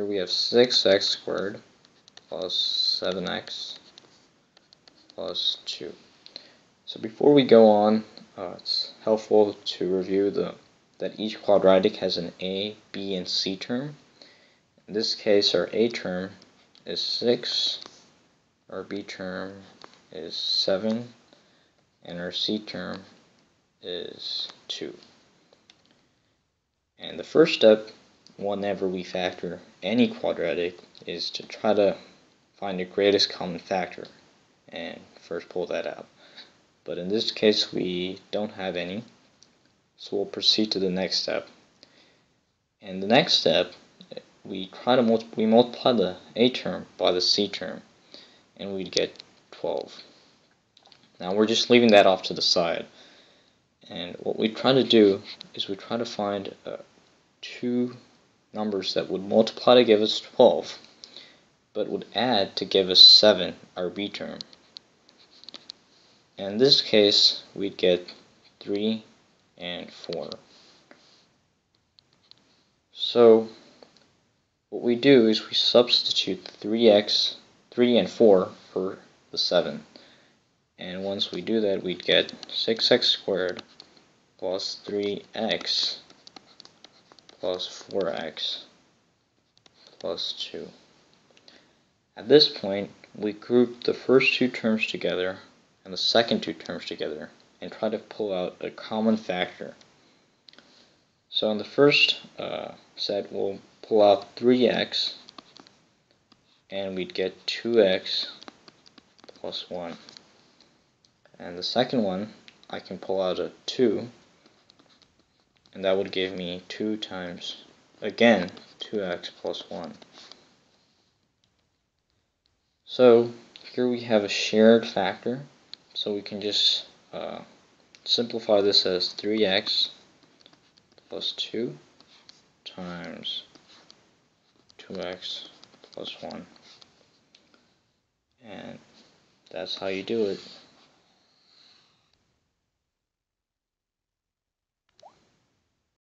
here we have 6x squared plus 7x plus 2. So before we go on, uh, it's helpful to review the that each quadratic has an a, b, and c term. In this case, our a term is 6, our b term is 7, and our c term is 2. And the first step, whenever we factor any quadratic, is to try to find the greatest common factor and first pull that out. But in this case, we don't have any, so we'll proceed to the next step. And the next step, we try to multi we multiply the a term by the c term, and we'd get 12. Now we're just leaving that off to the side. And what we try to do is we try to find uh, two numbers that would multiply to give us 12, but would add to give us 7, our b term. In this case, we'd get 3 and 4. So, what we do is we substitute 3x, 3 and 4 for the 7. And once we do that, we'd get 6x squared plus 3x plus 4x plus 2. At this point, we group the first two terms together and the second two terms together and try to pull out a common factor. So in the first uh, set, we'll pull out 3x and we'd get 2x plus 1. And the second one, I can pull out a 2 and that would give me 2 times, again, 2x plus 1. So here we have a shared factor, so we can just uh, simplify this as 3x plus 2 times 2x plus 1. And that's how you do it.